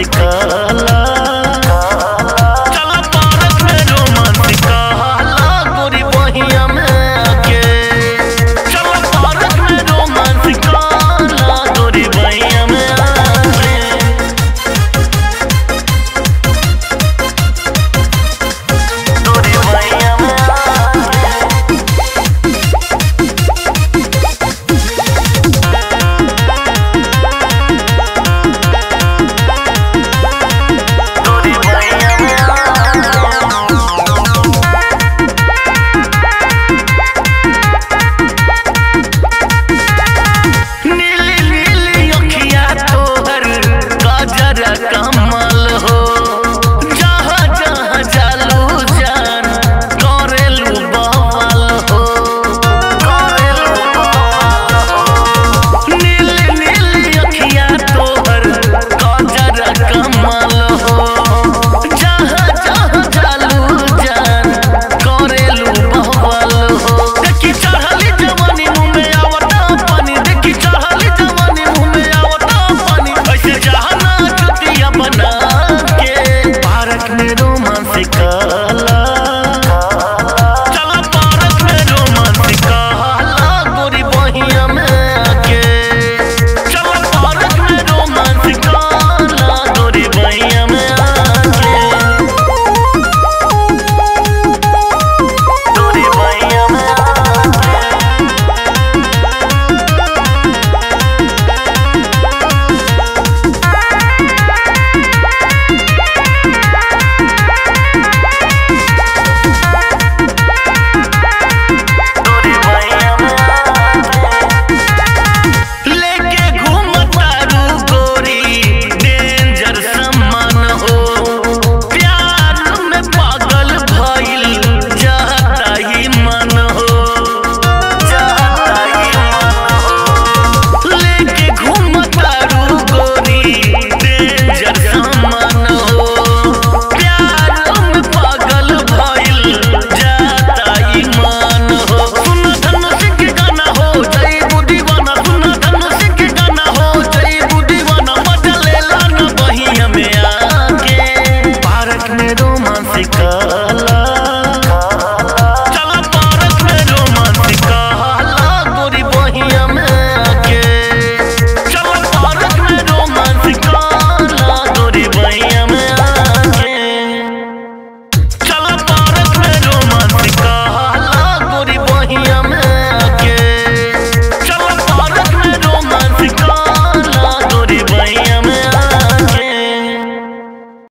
Africa. चला